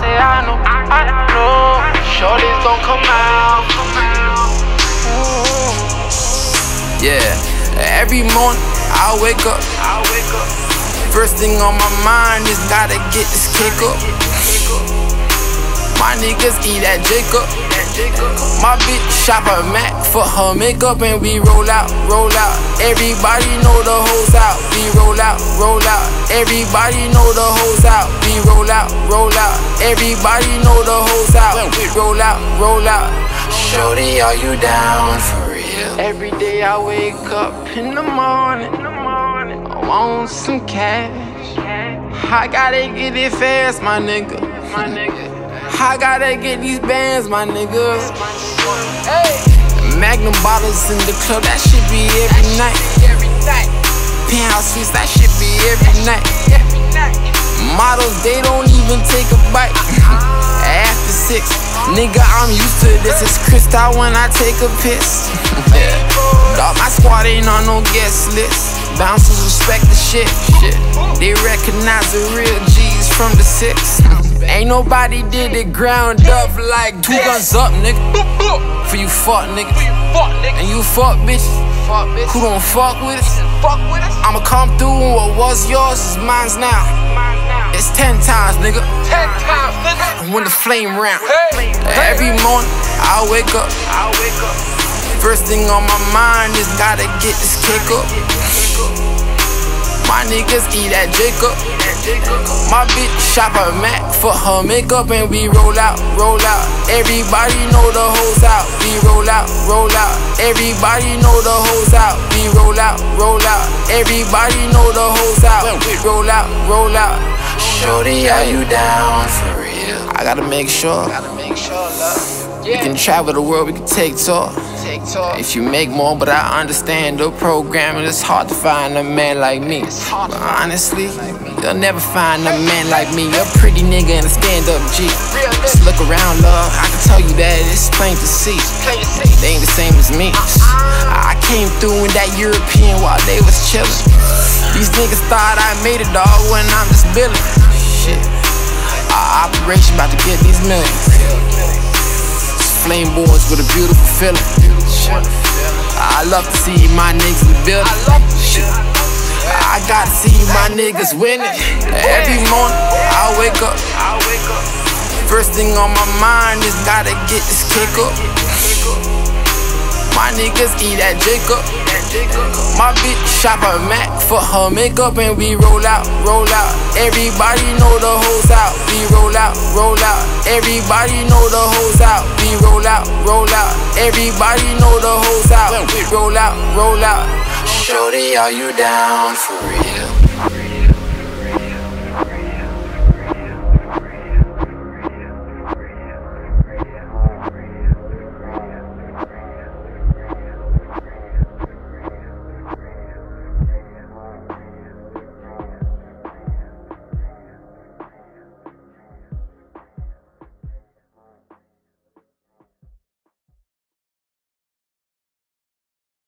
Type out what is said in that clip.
say I know, I know. Shorty's gon' come out. Yeah, every morning I wake up. First thing on my mind is gotta get this kick up. My niggas eat that Jacob. My bitch shop a Mac for her makeup and we roll out, roll out. Everybody know the hoes out. We roll out, roll out. Everybody know the hoes out. We roll out, roll out. Everybody know the hoes out. We roll out, roll out. Shorty, are you down for real? Every day I wake up in the morning. I want some cash. I gotta get it fast, my nigga. My nigga. I gotta get these bands, my nigga. Hey. Magnum bottles in the club, that should be every night. Penthouse suites, that should be. Every night. Models, they don't even take a bite. After six, nigga, I'm used to this. It's crystal when I take a piss. Dog, my squad ain't on no guest list. Bouncers respect the shit. Shit. They recognize the real G's from the six. Ain't nobody did it ground up like two guns up, nigga. For you fuck nigga. Fuck nigga. And you fuck bitch. Fuck bitch. Who don't fuck with us? Fuck with us. I'ma come through and what was yours is mine's now. Mine now. It's ten times, nigga. Ten times, nigga. And When the flame round. Every morning I wake up. I wake up. First thing on my mind is gotta get this cake up. My niggas eat at Jacob. My bitch shop a Mac for her makeup and we roll out, roll out. Everybody know the hoes out. We roll out, roll out. Everybody know the hoes out. We roll out, roll out. Everybody know the hoes out. We roll out, roll out. Shorty, are you down for real? I gotta make sure. Gotta make sure, love. We can travel the world, we can take tour. Take talk. If you make more, but I understand the programming, it's hard to find a man like me. But honestly, you'll never find a man like me. A pretty nigga and a stand-up G. Just look around, love. I can tell you that it's plain to see. They ain't the same as me. I came through in that European while they was chillin'. These niggas thought I made it, dog, when I'm just billing. Shit. Our operation about to get these millions. Flame boys with a beautiful feeling. I love to see my niggas in the building. I gotta see my niggas winning. Every morning. I wake up. First thing on my mind is gotta get this kick up. My niggas eat at Jacob. My bitch shop a Mac for her makeup and we roll out, roll out. Everybody know the hoes out. We roll out, roll out. Everybody know the hoes out. We roll out, roll out. Everybody know the hoes out. We roll out, roll out. Shorty, are you down for real?